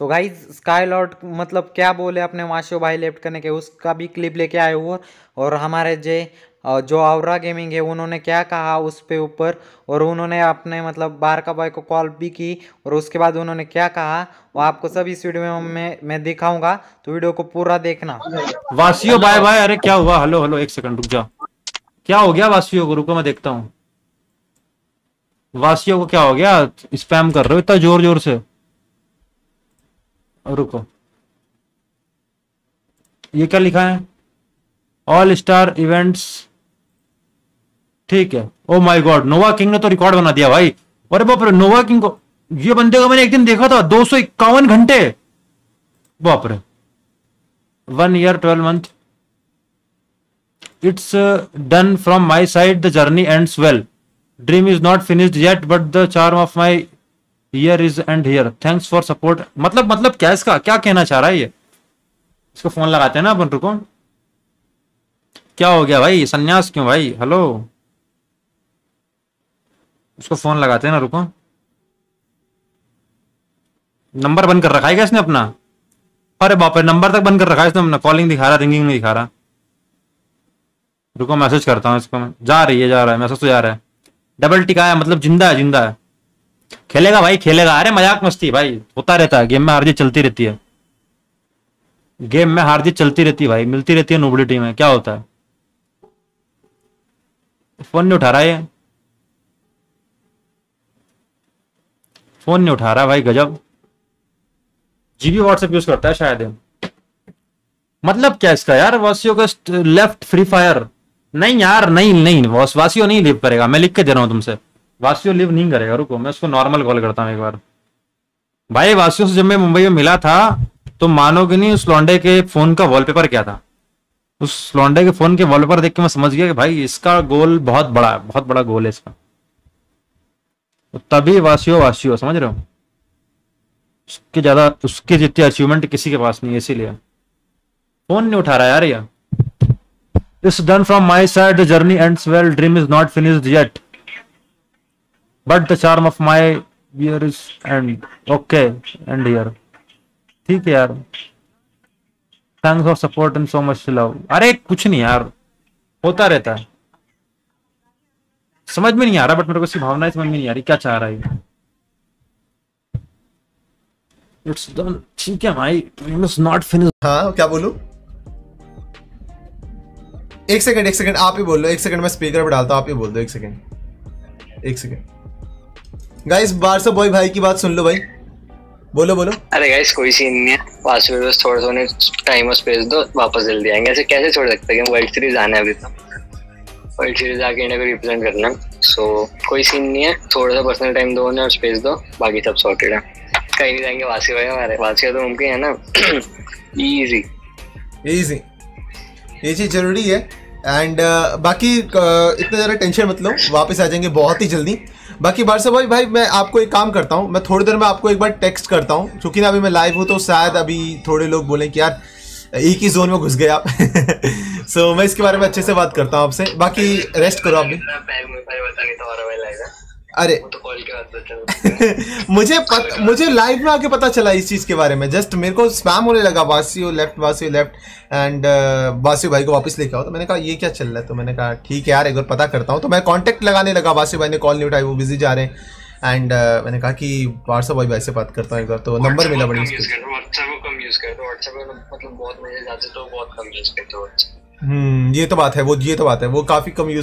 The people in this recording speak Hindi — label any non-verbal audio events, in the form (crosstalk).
तो गाई स्काई लॉर्ड मतलब क्या बोले अपने वाशियो भाई लेफ़्ट करने के? उसका भी क्लिप लेके आए हुए। और हमारे जे जो आवरा गेमिंग है, उन्होंने क्या कहा उस पे ऊपर? और उन्होंने अपने मतलब बारका भाई को कॉल भी की। और उसके बाद उन्होंने क्या कहा? वो आपको सब इस वीडियो में मैं मैं दिखाऊँगा। तो वीडियो को पूरा देखना। वासियो बाय बाय अरे, क्या हुआ? हेलो हेलो एक सेकंड रुक जा। क्या हो गया वासियों को? रुको, मैं देखता हूँ। वासियों को क्या हो गया? स्पैम कर रहे हो इतना ज़ोर ज़ोर से? रुको। ये क्या लिखा है? ऑल स्टार इवेंट्स ठीक है। Oh my god Nova King ने तो रिकॉर्ड बना दिया भाई। अरे बाप रे नोवा किंग को ये बंदे को मैंने एक दिन देखा था, दो सौ इक्यावन घंटे। बाप रे। One year twelve month it's done from my side the journey ends well dream is not finished yet but the charm of my year is end here thanks for support मतलब मतलब क्या इसका? क्या कहना चाह रहा है ये? इसको फ़ोन लगाते हैं ना अपन, रुको। क्या हो गया भाई? संन्यास क्यों भाई? हेलो उसको फ़ोन लगाते हैं ना, रुको। नंबर बंद कर रखा है क्या इसने अपना? अरे बाप रे नंबर तक बंद कर रखा है इसने अपना। कॉलिंग दिखा रहा रिंगिंग नहीं दिखा रहा। रुको मैसेज करता हूँ इसको मैं। जा रही है, जा रहा है मैसेज तो जा रहा है। डबल टिका है मतलब ज़िंदा है ज़िंदा है। खेलेगा भाई, खेलेगा। अरे मज़ाक मस्ती भाई, होता रहता है। गेम में हार जीत चलती रहती है। गेम में हार जीत चलती रहती है भाई। मिलती रहती है नोबिलिटी में क्या होता है? फ़ोन नहीं उठा रहा है फ़ोन नहीं उठा रहा भाई, गजब। जीबी व्हाट्सएप यूज़ करता है शायद मतलब क्या इसका यार? वासियों का लेफ़्ट फ्री फायर नहीं यार, नहीं नहीं। वासियों नहीं लिव करेगा। मैं लिख के दे रहा हूँ तुमसे। वासियों लिव नहीं करेगा, रुको, मैं उसको नॉर्मल कॉल करता हूँ एक बार भाई, वासियों से जब मैं मुंबई में मिला था तो मानोगे नहीं उस लॉन्डे के फ़ोन का वॉलपेपर क्या था उस लॉन्डे के फ़ोन के वॉलपेपर देख के मैं समझ गया कि भाई, इसका गोल बहुत बड़ा है बहुत बड़ा गोल है इसका तो तभी वासियों वासियों, समझ रहे हो उसके ज़्यादा, उसके जितनी अचीवमेंट किसी के पास नहीं है, इसीलिए फ़ोन नहीं उठा रहा यार यार It's done from my side. The journey ends well. Dream is not finished yet. But the charm of my year is and okay and here. ठीक है यार। Thanks for support and so much love अरे, कुछ नहीं यार। होता रहता है। समझ में नहीं आ रहा बट मेरे को इसकी भावना समझ में नहीं आ रही। क्या चाह रहा है इट्स डन ठीक है भाई। इट्स नॉट फिनिश हाँ क्या बोलूँ? एक सेकंड एक सेकंड आप ही बोल लो। एक सेकंड मैं स्पीकर पे डालता हूँ, आप ही बोल दो। एक सेकंड एक सेकंड गाइस बार से बॉय भाई की बात सुन लो भाई। बोलो बोलो। अरे गाइस कोई सीन नहीं है। पास में बस थोड़ा सा टाइम और स्पेस दो वापस जल्दी आएँगे। ऐसे कैसे छोड़ सकते हैं वर्ल्ड सीरीज़ आना है अभी तो वर्ल्ड सीरीज़ आके इंडिया को रिप्रेजेंट करना है। सो कोई सीन नहीं है। थोड़ा सा पर्सनल टाइम दो उन्हें और स्पेस दो। बाकी सब सॉर्टेड है। कहीं नहीं जाएँगे वासी भाई हमारे। वासी तो मुमकिन है ना। (clears throat) इजी इजी ये चीज़ ज़रूरी है। एंड uh, बाकी uh, इतना ज़्यादा टेंशन मत लो। वापस आ जाएँगे बहुत ही जल्दी। बाकी बारसा भाई भाई मैं आपको एक काम करता हूँ। मैं थोड़ी देर में आपको एक बार टेक्स्ट करता हूँ। क्योंकि ना अभी मैं लाइव हूँ तो शायद अभी थोड़े लोग बोलें कि यार एक ही जोन में घुस गए आप। सो (laughs) so, मैं इसके बारे में अच्छे से बात करता हूँ आपसे। बाकी रेस्ट करो आप भी। अरे। तो (laughs) मुझे पत, मुझे लाइव में आके पता चला इस चीज़ के बारे में। जस्ट मेरे को स्पैम होने लगा वासियो लेफ़्ट वासियो लेफ़्ट एंड वासियो भाई को वापस लेके आओ। तो मैंने कहा ये क्या चल रहा है? तो मैंने कहा ठीक है यार एक बार पता करता हूँ। तो मैं कांटेक्ट लगाने लगा वासियो भाई ने कॉल नहीं उठाई वो बिज़ी जा रहे हैं। एंड uh, मैंने कहा कि व्हाट्सएप भाई भाई से बात करता हूँ एक बार। तो नंबर मिला बड़ी मतलब हम्म ये तो बात है वो ये तो बात है। वो काफ़ी कम यूज़